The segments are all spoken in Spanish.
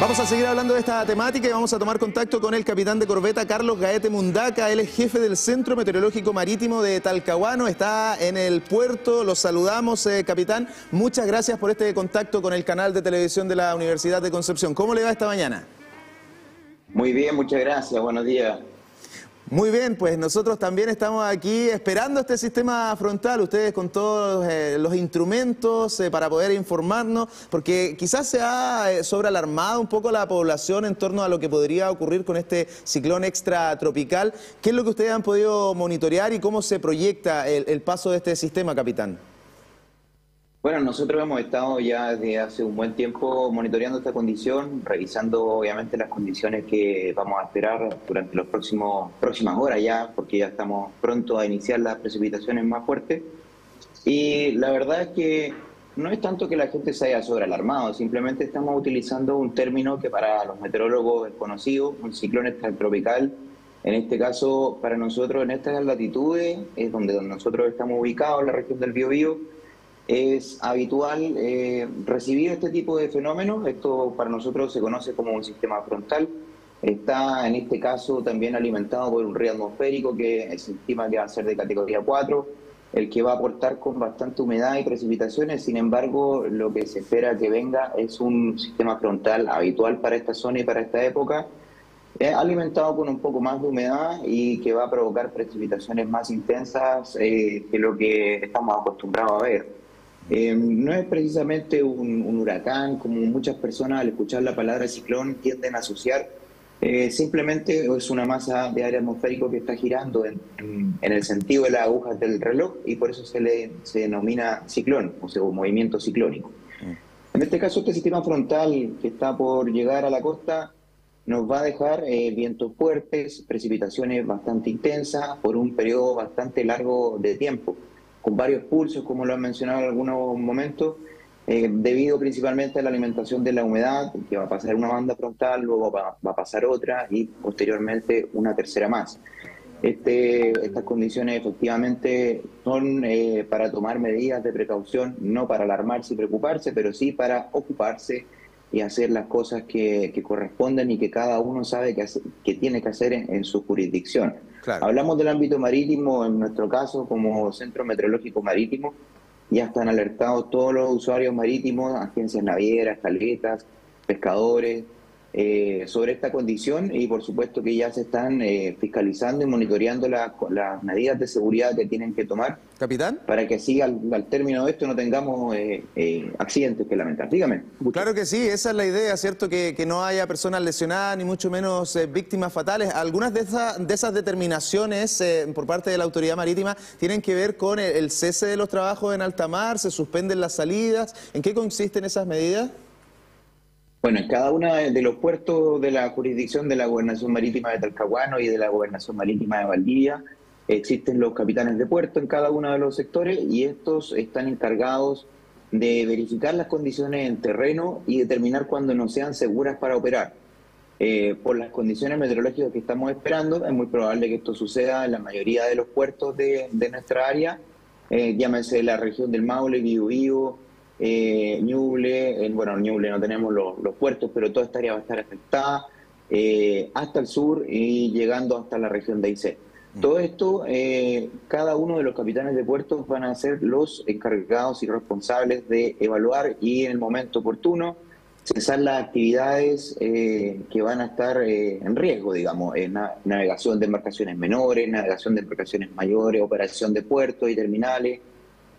Vamos a seguir hablando de esta temática y vamos a tomar contacto con el capitán de corbeta Carlos Gaete Mundaca. Él es jefe del Centro Meteorológico Marítimo de Talcahuano. Está en el puerto. Los saludamos, eh, capitán. Muchas gracias por este contacto con el canal de televisión de la Universidad de Concepción. ¿Cómo le va esta mañana? Muy bien, muchas gracias. Buenos días. Muy bien, pues nosotros también estamos aquí esperando este sistema frontal, ustedes con todos eh, los instrumentos eh, para poder informarnos, porque quizás se ha eh, sobrealarmado un poco la población en torno a lo que podría ocurrir con este ciclón extratropical. ¿Qué es lo que ustedes han podido monitorear y cómo se proyecta el paso de este sistema, capitán? Bueno, nosotros hemos estado ya desde hace un buen tiempo monitoreando esta condición, revisando obviamente las condiciones que vamos a esperar durante las próximas horas ya, porque ya estamos pronto a iniciar las precipitaciones más fuertes. Y la verdad es que no es tanto que la gente se haya sobrealarmado, simplemente estamos utilizando un término que para los meteorólogos es conocido, un ciclón extratropical. En este caso, para nosotros en estas latitudes, es donde nosotros estamos ubicados, en la región del Biobío, es habitual eh, recibir este tipo de fenómenos. Esto para nosotros se conoce como un sistema frontal. Está en este caso también alimentado por un río atmosférico que se estima que va a ser de categoría 4, el que va a aportar con bastante humedad y precipitaciones. Sin embargo, lo que se espera que venga es un sistema frontal habitual para esta zona y para esta época, eh, alimentado con un poco más de humedad y que va a provocar precipitaciones más intensas eh, que lo que estamos acostumbrados a ver. Eh, no es precisamente un, huracán, como muchas personas al escuchar la palabra ciclón tienden a asociar. Eh, simplemente es una masa de aire atmosférico que está girando en, el sentido de las agujas del reloj y por eso se le se denomina ciclón, o sea, un movimiento ciclónico. Mm. En este caso, este sistema frontal que está por llegar a la costa nos va a dejar eh, vientos fuertes, precipitaciones bastante intensas por un periodo bastante largo de tiempo con varios pulsos, como lo han mencionado en algunos momentos, eh, debido principalmente a la alimentación de la humedad, que va a pasar una banda frontal, luego va, a pasar otra y posteriormente una tercera más. Este, estas condiciones efectivamente son eh, para tomar medidas de precaución, no para alarmarse y preocuparse, pero sí para ocuparse y hacer las cosas que, corresponden y que cada uno sabe que, que tiene que hacer en su jurisdicción. Hablamos del ámbito marítimo, en nuestro caso, como Centro Meteorológico Marítimo, ya están alertados todos los usuarios marítimos, agencias navieras, caletas, pescadores, eh, sobre esta condición y por supuesto que ya se están eh, fiscalizando y monitoreando las medidas de seguridad que tienen que tomar. Capitán. Para que así al, término de esto no tengamos eh, accidentes que lamentar. Dígame. Claro que sí, esa es la idea, ¿cierto? Que, no haya personas lesionadas ni mucho menos víctimas fatales. Algunas de, esas, de esas determinaciones por parte de la autoridad marítima tienen que ver con el, el cese de los trabajos en alta mar, se suspenden las salidas. ¿En qué consisten esas medidas? Bueno, en cada uno de los puertos de la jurisdicción de la Gobernación Marítima de Talcahuano y de la Gobernación Marítima de Valdivia existen los capitanes de puerto en cada uno de los sectores y estos están encargados de verificar las condiciones en terreno y determinar cuándo no sean seguras para operar. Eh, por las condiciones meteorológicas que estamos esperando, es muy probable que esto suceda en la mayoría de los puertos de, nuestra área, eh, llámese la región del Maule, Biobío, eh, Ñuble, bueno, Ñuble no tenemos los, puertos, pero toda esta área va a estar afectada, eh, hasta el sur y llegando hasta la región de Aysén. Mm. Todo esto, eh, cada uno de los capitanes de puertos van a ser los encargados y responsables de evaluar y en el momento oportuno cesar las actividades eh, que van a estar en riesgo, digamos, en navegación de embarcaciones menores, navegación de embarcaciones mayores, operación de puertos y terminales,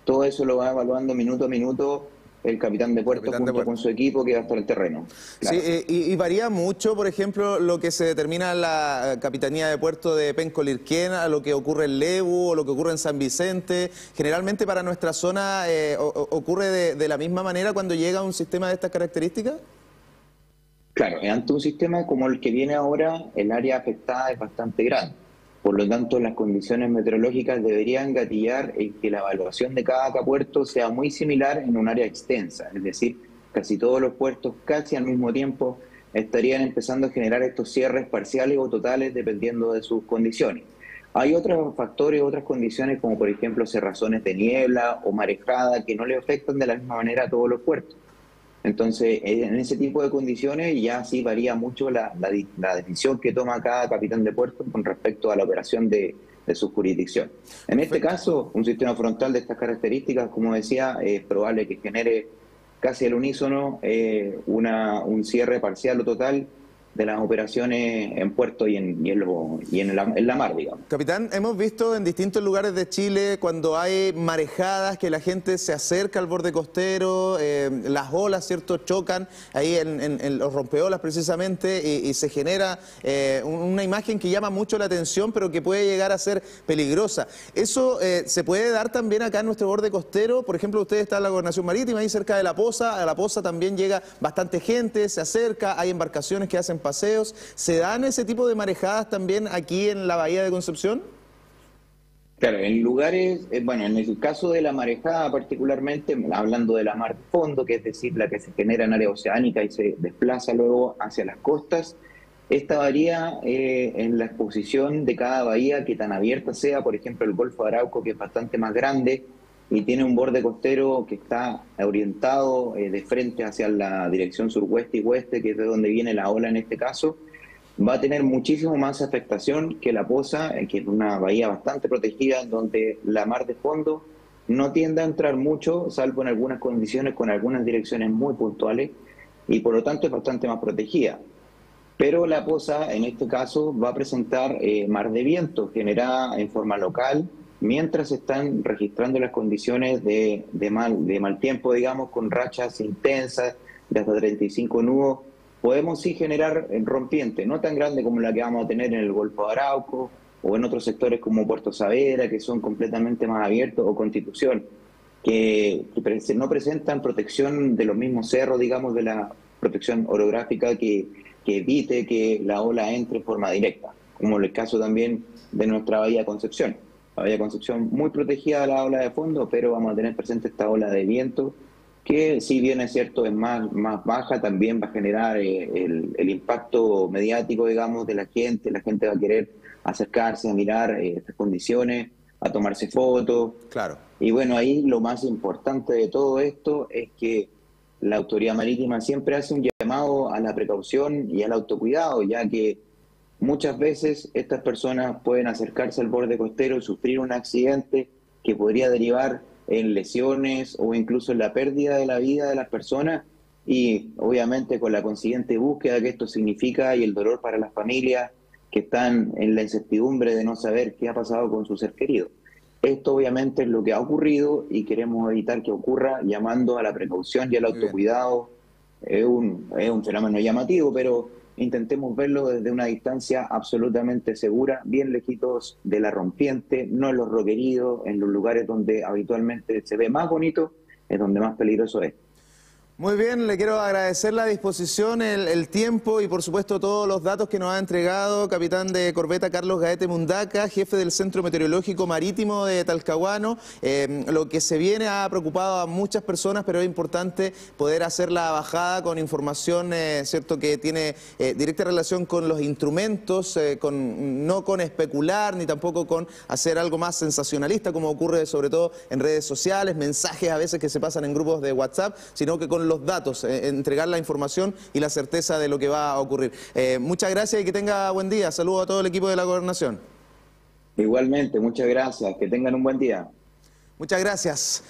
todo eso lo va evaluando minuto a minuto el capitán de puerto junto con su equipo que va a estar el terreno. Sí, eh, y, varía mucho, por ejemplo, lo que se determina en la capitanía de puerto de Pencolirquén a lo que ocurre en Lebu o lo que ocurre en San Vicente. Generalmente para nuestra zona eh, ocurre de, de, la misma manera cuando llega un sistema de estas características. Claro, ante un sistema como el que viene ahora, el área afectada es bastante grande. Por lo tanto, las condiciones meteorológicas deberían gatillar en que la evaluación de cada puerto sea muy similar en un área extensa, es decir, casi todos los puertos casi al mismo tiempo estarían empezando a generar estos cierres parciales o totales dependiendo de sus condiciones. Hay otros factores, otras condiciones como por ejemplo cerrazones de niebla o marejada que no le afectan de la misma manera a todos los puertos. Entonces, en ese tipo de condiciones ya sí varía mucho la, decisión que toma cada capitán de puerto con respecto a la operación de, su jurisdicción. En este caso, un sistema frontal de estas características, como decía, es probable que genere casi al unísono eh, una, un cierre parcial o total de las operaciones en puerto y en, y en, la, mar, digamos. Capitán, hemos visto en distintos lugares de Chile cuando hay marejadas que la gente se acerca al borde costero, eh, las olas, ¿cierto?, chocan ahí en, los rompeolas precisamente y, se genera eh, una imagen que llama mucho la atención pero que puede llegar a ser peligrosa. ¿Eso eh, se puede dar también acá en nuestro borde costero? Por ejemplo, usted está en la gobernación marítima, ahí cerca de La Poza, a La Poza también llega bastante gente, se acerca, hay embarcaciones que hacen paseos. ¿Se dan ese tipo de marejadas también aquí en la Bahía de Concepción? Claro, en lugares, eh, bueno, en el caso de la marejada particularmente, hablando de la mar de fondo, que es decir, la que se genera en área oceánica y se desplaza luego hacia las costas, esta varía eh, en la exposición de cada bahía, que tan abierta sea, por ejemplo, el Golfo de Arauco, que es bastante más grande, y tiene un borde costero que está orientado eh, de frente hacia la dirección suroeste y oeste, que es de donde viene la ola en este caso, va a tener muchísimo más afectación que la Poza, eh, que es una bahía bastante protegida, donde la mar de fondo no tiende a entrar mucho, salvo en algunas condiciones con algunas direcciones muy puntuales, y por lo tanto es bastante más protegida. Pero la Poza, en este caso, va a presentar eh, mar de viento generada en forma local, mientras se están registrando las condiciones de, mal, de mal tiempo, digamos, con rachas intensas de hasta 35 nudos, podemos sí generar rompiente, no tan grande como la que vamos a tener en el Golfo de Arauco o en otros sectores como Puerto Savera, que son completamente más abiertos, o Constitución, que, no presentan protección de los mismos cerros, digamos, de la protección orográfica que, evite que la ola entre en forma directa, como el caso también de nuestra Bahía Concepción. Bahía Concepción muy protegida de la ola de fondo, pero vamos a tener presente esta ola de viento que si bien es cierto es más, más baja, también va a generar eh, el, impacto mediático, digamos, de la gente. La gente va a querer acercarse a mirar eh, estas condiciones, a tomarse fotos. Claro. Y bueno, ahí lo más importante de todo esto es que la autoridad marítima siempre hace un llamado a la precaución y al autocuidado, ya que Muchas veces estas personas pueden acercarse al borde costero y sufrir un accidente que podría derivar en lesiones o incluso en la pérdida de la vida de las personas y obviamente con la consiguiente búsqueda que esto significa y el dolor para las familias que están en la incertidumbre de no saber qué ha pasado con su ser querido. Esto obviamente es lo que ha ocurrido y queremos evitar que ocurra llamando a la precaución y al autocuidado. Es un, es un fenómeno llamativo, pero intentemos verlo desde una distancia absolutamente segura, bien lejitos de la rompiente, no en los roqueridos, en los lugares donde habitualmente se ve más bonito, es donde más peligroso es. Muy bien, le quiero agradecer la disposición, el, tiempo y por supuesto todos los datos que nos ha entregado capitán de corbeta Carlos Gaete Mundaca, jefe del Centro Meteorológico Marítimo de Talcahuano. Eh, lo que se viene ha preocupado a muchas personas, pero es importante poder hacer la bajada con información eh, cierto que tiene eh, directa relación con los instrumentos, con, no con especular ni tampoco con hacer algo más sensacionalista como ocurre sobre todo en redes sociales, mensajes a veces que se pasan en grupos de WhatsApp, sino que con los datos, eh, entregar la información y la certeza de lo que va a ocurrir. Eh, muchas gracias y que tenga buen día. Saludos a todo el equipo de la gobernación. Igualmente, muchas gracias. Que tengan un buen día. Muchas gracias.